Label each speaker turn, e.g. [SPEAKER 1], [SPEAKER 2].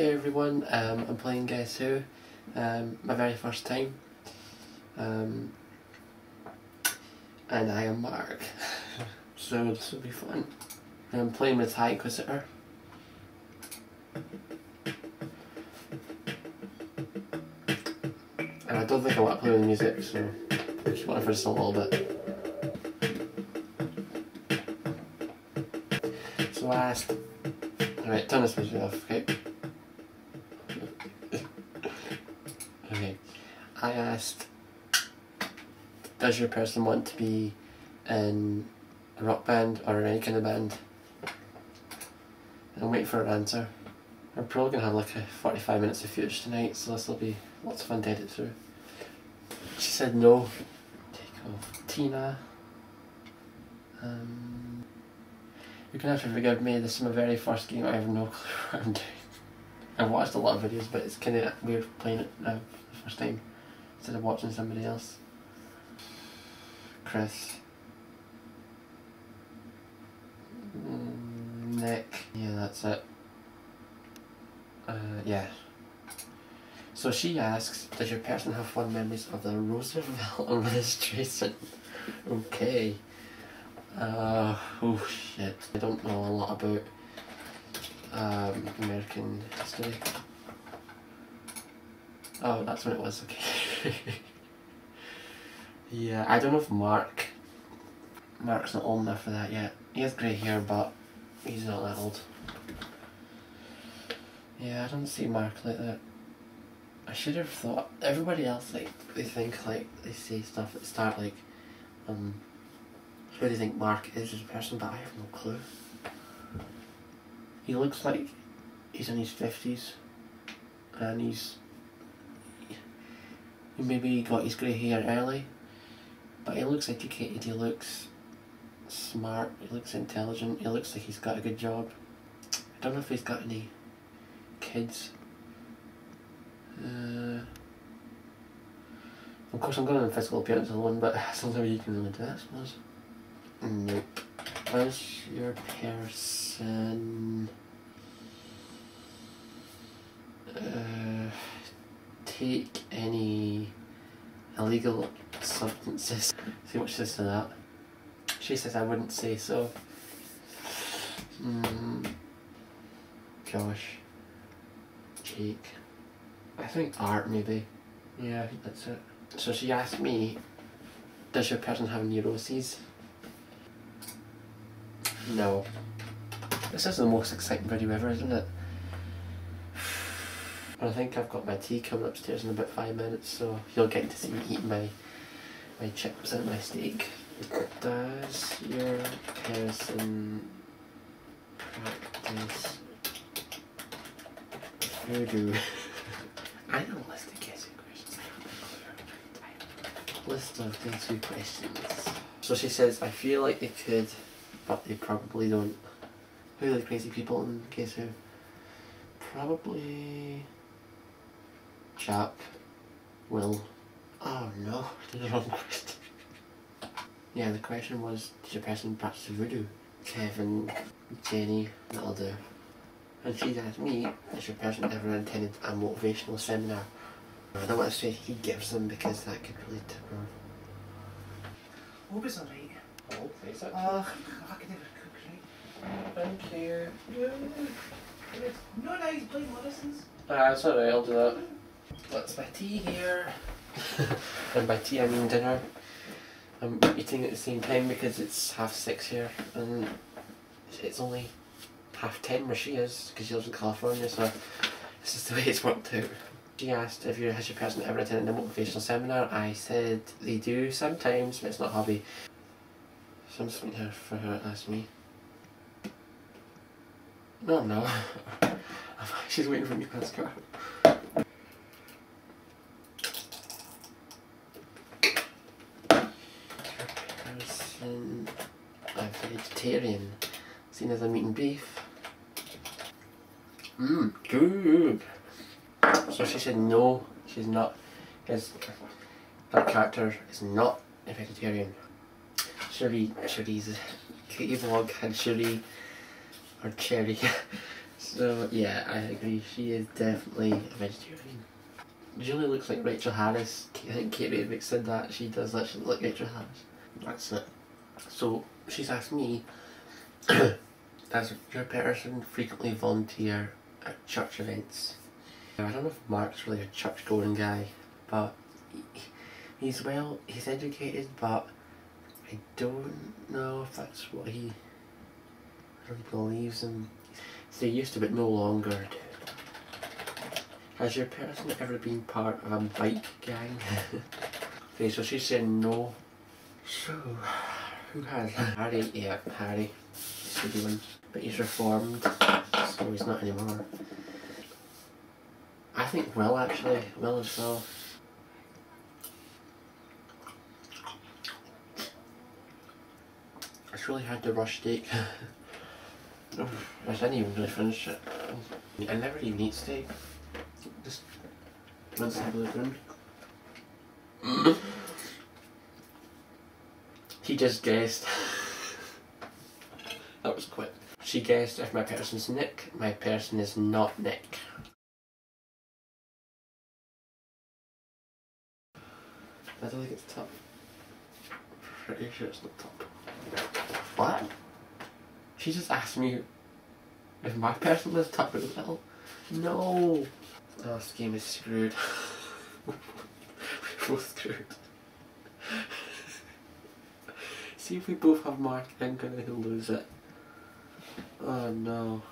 [SPEAKER 1] Hey everyone, um, I'm playing Guess Who, um, my very first time, um, and I am Mark, so this will be fun. I'm playing with High Inquisitor. And I don't think I want to play with music, so just want it for just a little bit. So last, alright, turn this music off, okay. I asked, does your person want to be in a rock band or any kind of band? And waiting for an answer. We're probably to have like a 45 minutes of footage tonight, so this will be lots of fun to edit through. She said no. Take off Tina. Um, you're gonna have to forgive me, this is my very first game, I have no clue what I'm doing. I've watched a lot of videos, but it's kind of weird playing it now for the first time instead of watching somebody else. Chris. Mm, Nick. Yeah, that's it. Uh, yeah. So she asks, does your person have fond memories of the Roosevelt administration? okay. Uh, oh shit. I don't know a lot about um, American history. Oh, that's when it was, okay. yeah, I don't know if Mark... Mark's not old enough for that yet. He has grey hair, but he's not that old. Yeah, I don't see Mark like that. I should have thought everybody else like they think like they say stuff at the start like um who do you think Mark is as a person but I have no clue. He looks like he's in his fifties and he's he got his grey hair early but he looks educated, he looks smart, he looks intelligent, he looks like he's got a good job. I don't know if he's got any kids. Uh, of course, I'm going on physical appearance alone, but that's the only way you can really do that, I suppose. Nope. Does your person uh, take any illegal substances? See what she says to that. She says I wouldn't say so. Mm. Gosh. Jake. I think art maybe. Yeah, that's it. So she asked me, does your person have neuroses? No. This is the most exciting video ever, isn't it? I think I've got my tea coming upstairs in about five minutes, so you'll get to see me eating my my chips and my steak. Does your person practice voodoo? I know list of guessing questions. List of guessing questions. So she says, I feel like they could, but they probably don't. Who are the crazy people in Guess Who? Probably Jack, Will. Oh no, the wrong question. Yeah, the question was, did your person practice voodoo? Kevin, Jenny, that'll do. And she asked me, has your person ever attended a motivational seminar? I don't want to say he gives them because that could really tip her.
[SPEAKER 2] Hope it's alright.
[SPEAKER 1] Oh, face it.
[SPEAKER 2] Uh, I could never cook right.
[SPEAKER 1] thank you.
[SPEAKER 2] No, no, he's playing Morrison's.
[SPEAKER 1] Ah, it's alright, I'll do that. That's my tea here. and by tea I mean dinner. I'm eating at the same time because it's half six here and it's only half ten where she is because she lives in California so this is the way it's worked out. She asked if you has your person ever attended a motivational seminar. I said they do sometimes but it's not a hobby. So I'm just waiting here for her to ask me. No, no. She's waiting for me to ask her. person a vegetarian, seen as I'm eating beef. Mmm, good. So she said no, she's not, because that character is not a vegetarian. Shuri, Shuri's Katie vlog had Shuri, or Cherry, So yeah, I agree. She is definitely a vegetarian. Julie looks like Rachel Harris. I think Kate Ravick said that. She does literally look like Rachel Harris. That's it. So she's asked me, does your person frequently volunteer at church events? I don't know if Mark's really a church going guy, but he, he's well, he's educated, but I don't know if that's what he really believes in. So he used to, but no longer. Has your person ever been part of a bike gang? okay, so she's saying no. So, who has? Harry, yeah, Harry. He's a one. But he's reformed, so he's not anymore. I think Will actually, Will as well. It's really hard to rush steak. I didn't even really finish it. I never even eat steak. Just rinse the blue ground. He just guessed. that was quick. She guessed if my person's Nick, my person is not Nick. I don't think it's top. Pretty sure it's not top. What? She just asked me if my person was top as well. No! Oh, this game is screwed. We're both screwed. See if we both have Mark, I'm gonna lose it. Oh no.